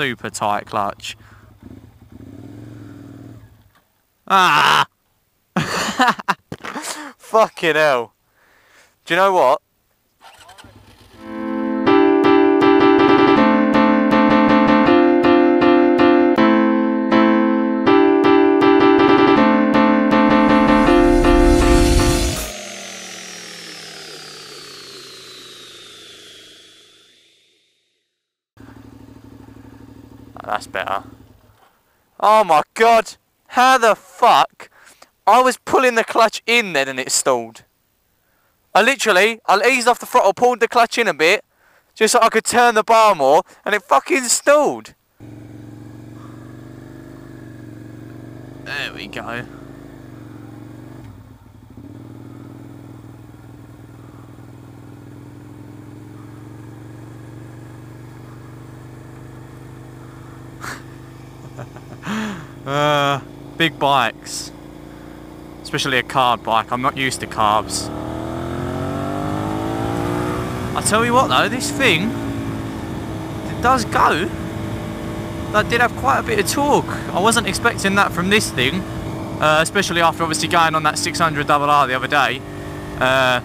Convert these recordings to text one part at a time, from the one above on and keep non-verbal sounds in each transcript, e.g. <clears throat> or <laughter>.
super tight clutch. Ah! <laughs> Fucking hell. Do you know what? That's better. Oh my god! How the fuck? I was pulling the clutch in then and it stalled. I literally, I eased off the throttle, pulled the clutch in a bit, just so I could turn the bar more, and it fucking stalled. There we go. Uh, big bikes. Especially a carb bike. I'm not used to carbs. I tell you what though, this thing, it does go. That did have quite a bit of torque. I wasn't expecting that from this thing. Uh, especially after obviously going on that 600 double R the other day. Uh,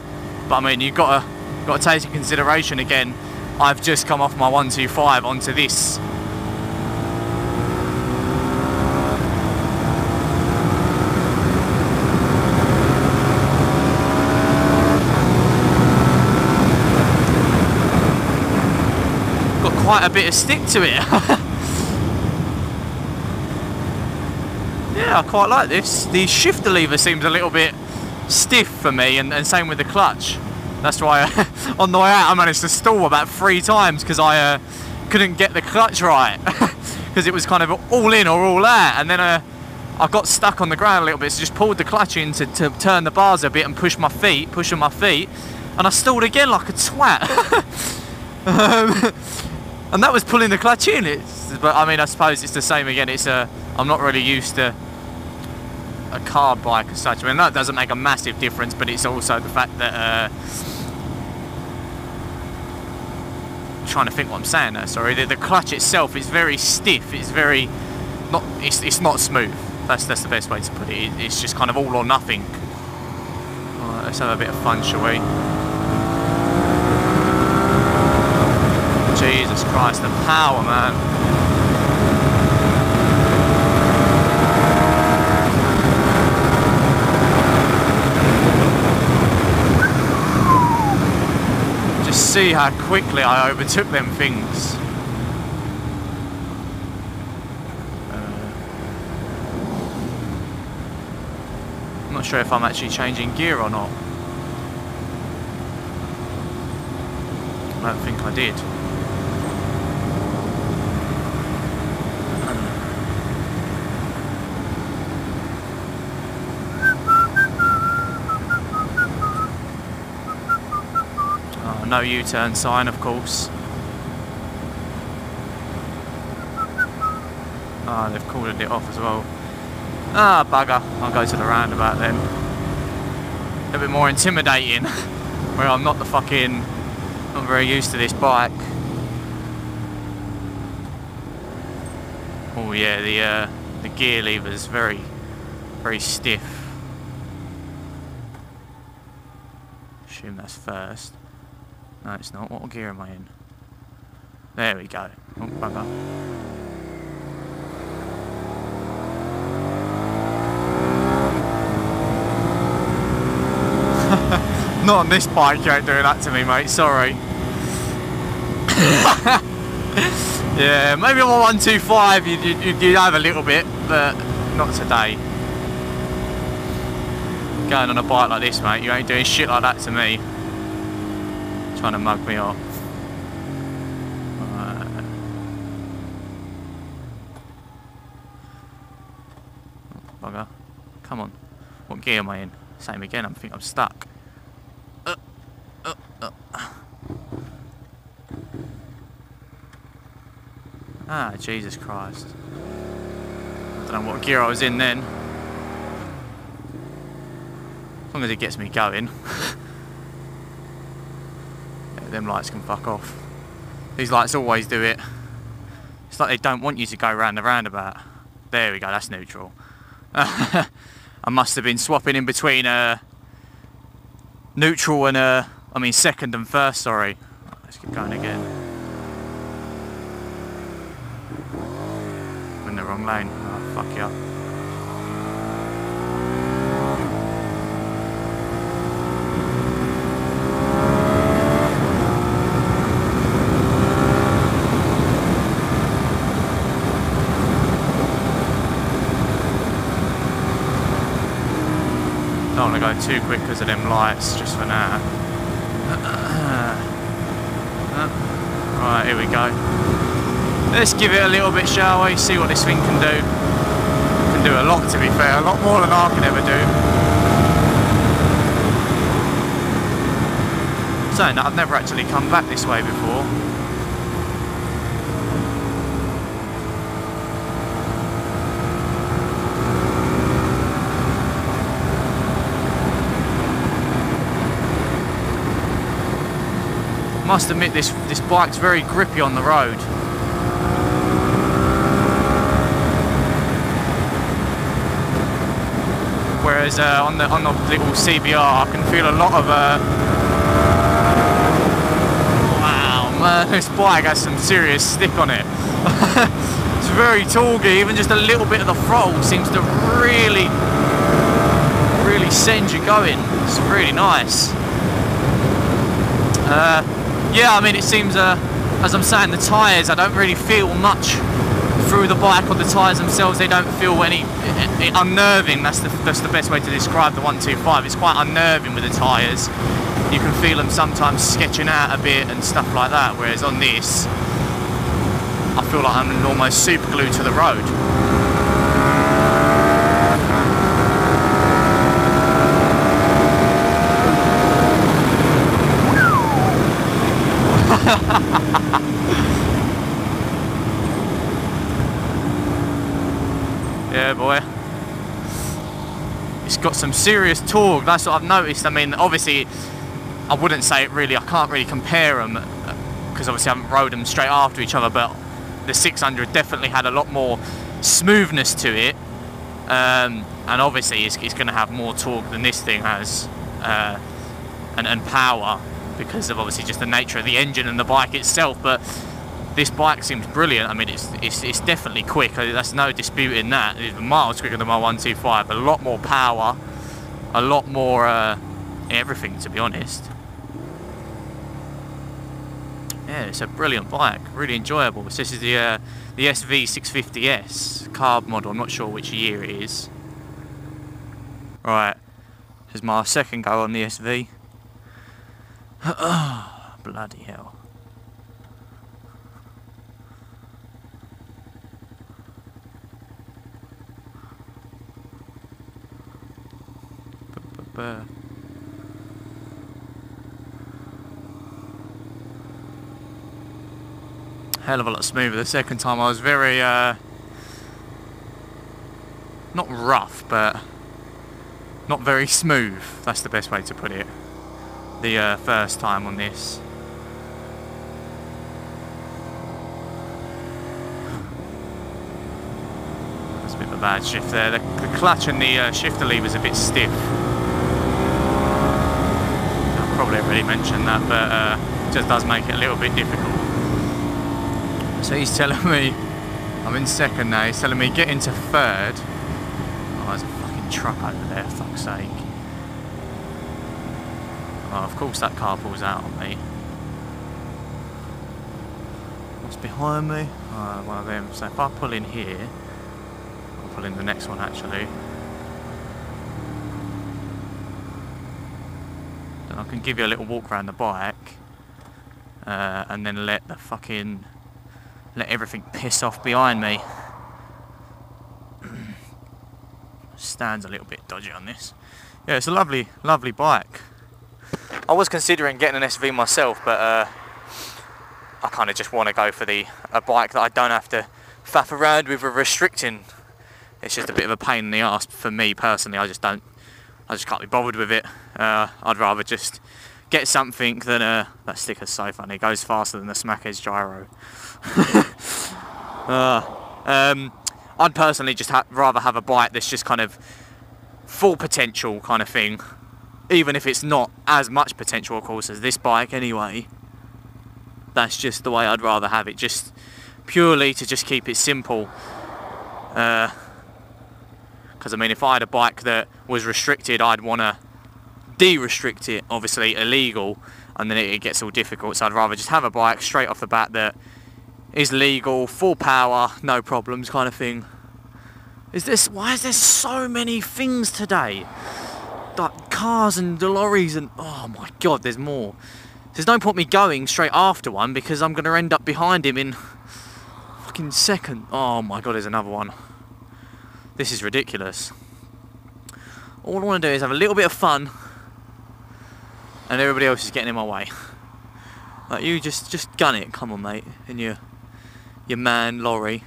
but I mean, you've got to, got to take into consideration again, I've just come off my 125 onto this quite a bit of stick to it. <laughs> yeah, I quite like this. The shifter lever seems a little bit stiff for me and, and same with the clutch. That's why <laughs> on the way out I managed to stall about three times because I uh, couldn't get the clutch right. <laughs> Because it was kind of all in or all out and then uh, I got stuck on the ground a little bit so just pulled the clutch in to, to turn the bars a bit and push my feet, pushing my feet and I stalled again like a twat. um, and that was pulling the clutch in. But I mean, I suppose it's the same again. It's a, I'm not really used to a carb bike as such. I mean, that doesn't make a massive difference, but it's also the fact that. Uh, trying to think what I'm saying there. Sorry, the, the clutch itself is very stiff. It's very not. It's, it's not smooth. That's that's the best way to put it. It's just kind of all or nothing. Let's have a bit of fun, shall we? Jesus Christ, the power, man. Just see how quickly I overtook them things. Uh, I'm not sure if I'm actually changing gear or not. I don't think I did. No U-turn sign, of course. Ah, oh, they've called it off as well. Ah, bugger. I'll go to the roundabout then. A bit more intimidating, <laughs> where I'm not the fucking... not very used to this bike. Oh yeah, the uh, the gear lever is very, very stiff. Assume that's first. No, it's not. What gear am I in? There we go. Oh, bugger. <laughs> not on this bike, you ain't doing that to me, mate. Sorry. <laughs> yeah, maybe on 125 you'd, you'd, you'd have a little bit, but not today. Going on a bike like this, mate, you ain't doing shit like that to me trying to mug me off. bugger. Come on. What gear am I in? Same again, I think I'm stuck. Uh, uh, uh. Ah, Jesus Christ. I don't know what gear I was in then. As long as it gets me going. <laughs> them lights can fuck off. These lights always do it. It's like they don't want you to go round the roundabout. There we go, that's neutral. <laughs> I must have been swapping in between uh, neutral and, uh, I mean second and first, sorry. Let's keep going again. I'm in the wrong lane. Oh, fuck you. Don't go too quick because of them lights, just for now. <coughs> Right, here we go. Let's give it a little bit, shall we? See what this thing can do. Can do a lot, to be fair. A lot more than I can ever do. Saying that, I've never actually come back this way before. Must admit this this bike's very grippy on the road. Whereas uh, on the on the little CBR, I can feel a lot of. Uh... Wow, man, <laughs> this bike has some serious stick on it. <laughs> it's very torquey. Even just a little bit of the throttle seems to really, really send you going. It's really nice. Uh, yeah, I mean, it seems, uh, as I'm saying, the tyres, I don't really feel much through the bike or the tyres themselves. They don't feel any it, it, unnerving. That's the, that's the best way to describe the 125. It's quite unnerving with the tyres. You can feel them sometimes sketching out a bit and stuff like that. Whereas on this, I feel like I'm almost super glued to the road. <laughs> yeah, boy. It's got some serious torque. That's what I've noticed. I mean, obviously, I wouldn't say it really. I can't really compare them because obviously I haven't rode them straight after each other. But the 600 definitely had a lot more smoothness to it, um, and obviously it's, it's going to have more torque than this thing has, uh, and, and power because of obviously just the nature of the engine and the bike itself. But this bike seems brilliant. I mean, it's it's, it's definitely quick. That's no disputing that. It's miles quicker than my 125. A lot more power, a lot more uh, everything, to be honest. Yeah, it's a brilliant bike. Really enjoyable. So this is the uh, the SV650S carb model. I'm not sure which year it is. Right, this is my second go on the SV. Bloody hell. Hell of a lot smoother. The second time I was very, uh, not rough, but not very smooth. That's the best way to put it the uh, first time on this. That's a bit of a bad shift there. The, the clutch and the uh, shifter lever is a bit stiff. I probably already mentioned that, but uh, it just does make it a little bit difficult. So he's telling me, I'm in second now, he's telling me get into third. Oh, there's a fucking truck over there, fuck's sake. Oh, of course that car pulls out on me. What's behind me? Oh, one of them. So if I pull in here, I'll pull in the next one actually. Then I can give you a little walk around the bike. Uh, and then let the fucking let everything <laughs> piss off behind me. <clears throat> Stands a little bit dodgy on this. Yeah, it's a lovely, lovely bike. I was considering getting an SV myself, but uh, I kind of just want to go for the a bike that I don't have to faff around with a restricting. It's just a bit of a pain in the ass for me personally. I just don't, I just can't be bothered with it. Uh, I'd rather just get something than uh, that sticker's so funny. It goes faster than the Smackheads gyro. <laughs> Uh, um, I'd personally just ha rather have a bike that's just kind of full potential kind of thing, even if it's not as much potential, of course, as this bike anyway. That's just the way I'd rather have it, just purely to just keep it simple. Because uh, I mean, if I had a bike that was restricted, I'd want to de-restrict it, obviously illegal, and then it, it gets all difficult. So I'd rather just have a bike straight off the bat that is legal, full power, no problems kind of thing. Is this, why is there so many things today? Like cars and lorries and, oh my god, there's more. There's no point me going straight after one because I'm going to end up behind him in fucking second. Oh my god, there's another one. This is ridiculous. All I want to do is have a little bit of fun and everybody else is getting in my way. Like you just just gun it, come on mate, and your your man lorry.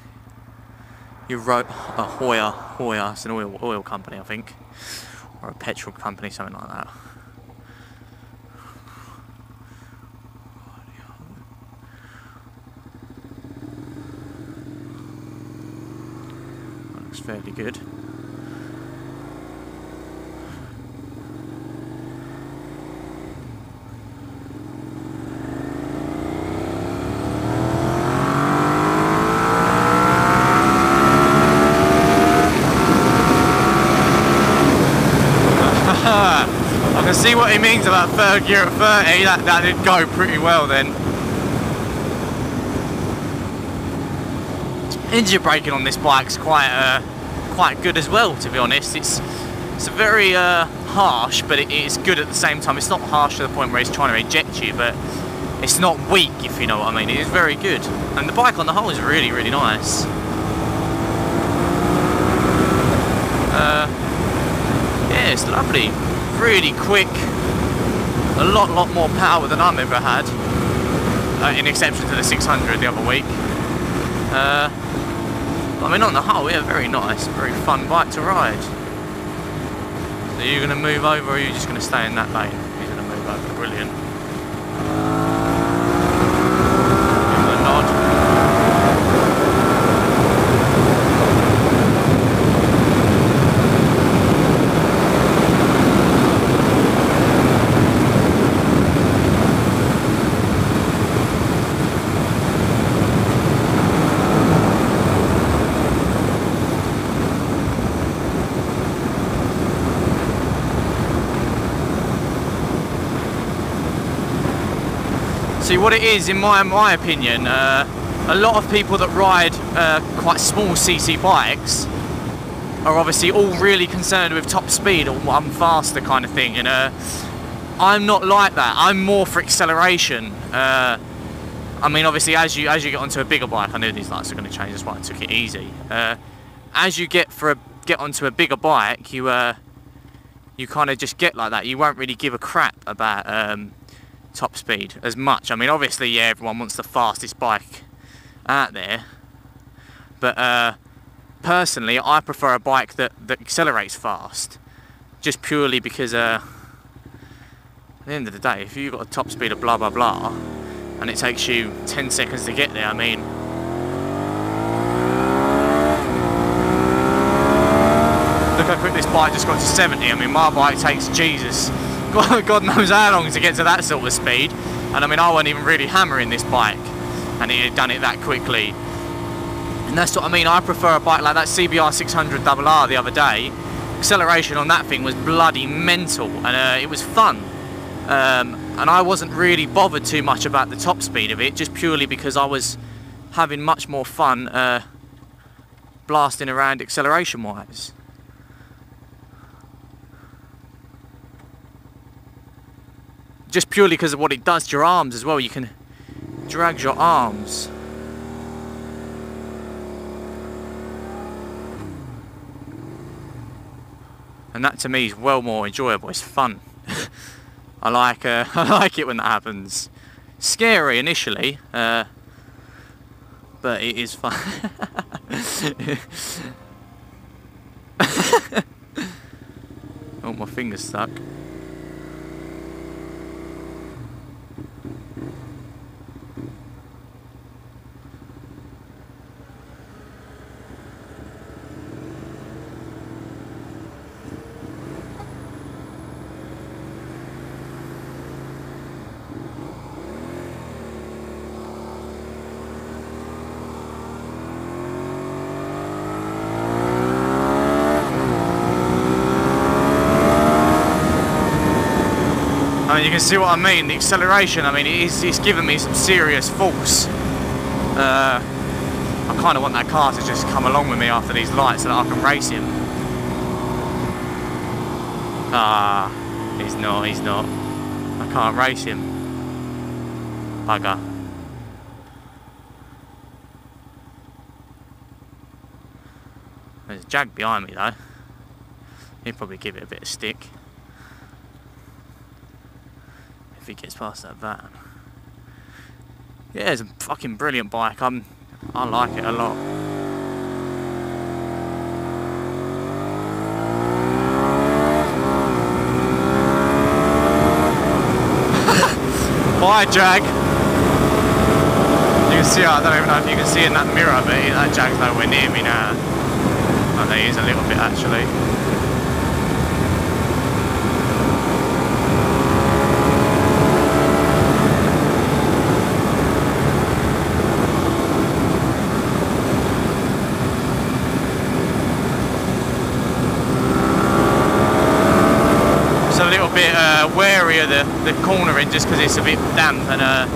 Your ro uh, Hoya, Hoya, it's an oil oil company I think. Or a petrol company, something like that. That looks fairly good. See what he means about third gear at 30. That, that did go pretty well then. Engine braking on this bike's quite uh, quite good as well, to be honest. It's it's very uh, harsh, but it is good at the same time. It's not harsh to the point where it's trying to eject you, but it's not weak, if you know what I mean. It is very good. And the bike on the whole is really, really nice. Uh, yeah, it's lovely really quick, a lot, lot more power than I've ever had, uh, in exception to the 600 the other week. Uh, I mean, on the whole, yeah, very nice, very fun bike to ride. So you going to move over or are you just going to stay in that lane? He's going to move over, brilliant. See what it is, in my my opinion, uh, a lot of people that ride uh, quite small CC bikes are obviously all really concerned with top speed or I'm faster kind of thing, and uh, I'm not like that. I'm more for acceleration. Uh, I mean, obviously, as you as you get onto a bigger bike, I know these lights are going to change. That's why I took it easy. Uh, as you get for a get onto a bigger bike, you uh, you kind of just get like that. You won't really give a crap about um, top speed as much. I mean, obviously, yeah, everyone wants the fastest bike out there, but uh, personally, I prefer a bike that, that accelerates fast, just purely because uh, at the end of the day, if you've got a top speed of blah blah blah, and it takes you 10 seconds to get there, I mean, look how quick this bike just got to 70. I mean, my bike takes Jesus <laughs> God knows how long to get to that sort of speed. And I mean, I wasn't even really hammering this bike, and it had done it that quickly. And that's what I mean. I prefer a bike like that CBR 600 RR the other day. Acceleration on that thing was bloody mental, and uh, it was fun. Um, and I wasn't really bothered too much about the top speed of it, just purely because I was having much more fun uh, blasting around acceleration-wise. Just purely because of what it does to your arms as well. You can drag your arms. And that to me is well more enjoyable. It's fun. <laughs> I like uh, <laughs> I like it when that happens. Scary initially, uh, but it is fun. <laughs> oh, my finger's stuck. Mean, you can see what I mean. The acceleration, I mean, it is, it's giving me some serious force. Uh, I kind of want that car to just come along with me after these lights so that I can race him. Ah, he's not, he's not. I can't race him. Bugger. There's a Jag behind me though. He'd probably give it a bit of stick. He gets past that van. Yeah, it's a fucking brilliant bike. I'm, I like it a lot. <laughs> Bye, Jag. You can see, I don't even know if you can see in that mirror, but that Jag's nowhere near me now. Oh, there he is a little bit actually. a little bit uh, wary of the, the cornering just because it's a bit damp and uh,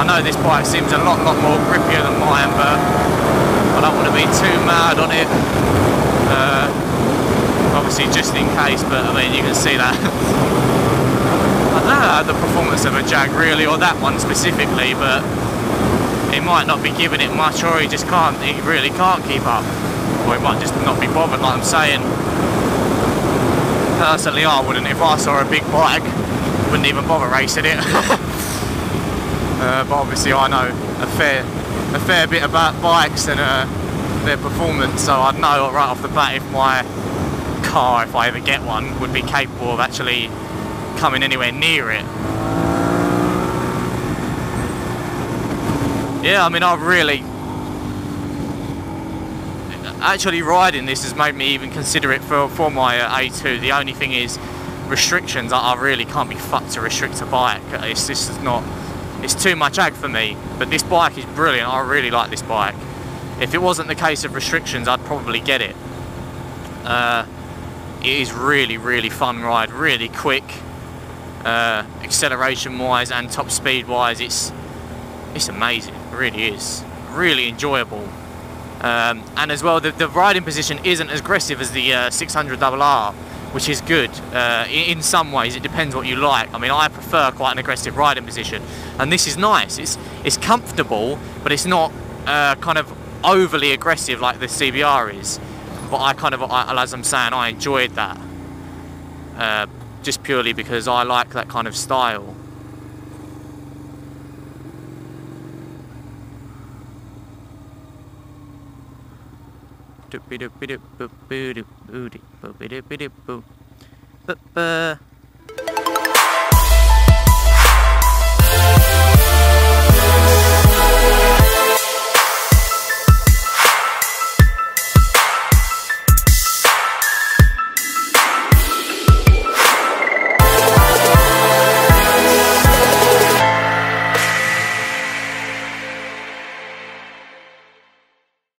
I know this bike seems a lot lot more grippier than mine but I don't want to be too mad on it. Uh, obviously just in case but I mean you can see that. <laughs> I don't know the performance of a Jag really or that one specifically but he might not be giving it much or he just can't he really can't keep up. Or he might just not be bothered like I'm saying Personally, I wouldn't. If I saw a big bike, wouldn't even bother racing it. <laughs> uh, but obviously, I know a fair, a fair bit about bikes and uh, their performance, so I'd know right off the bat if my car, if I ever get one, would be capable of actually coming anywhere near it. Yeah, I mean, I really actually riding this has made me even consider it for, for my uh, A2. The only thing is restrictions. I, I, really can't be fucked to restrict a bike. It's this is not, it's too much ag for me. But this bike is brilliant. I really like this bike. If it wasn't the case of restrictions, I'd probably get it. Uh, it is really, really fun ride, really quick. Uh, acceleration wise and top speed wise, it's it's amazing. It really is. Really enjoyable. Um, and as well, the, the, riding position isn't as aggressive as the uh, 600RR, which is good. Uh, in, in, some ways, it depends what you like. I mean, I prefer quite an aggressive riding position, and this is nice. It's it's comfortable, but it's not uh, kind of overly aggressive like the CBR is. But I kind of, I, as I'm saying, I enjoyed that uh, just purely because I like that kind of style. Doopy doop boop boop boop boop boop boop boop boop boop